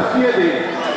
12 7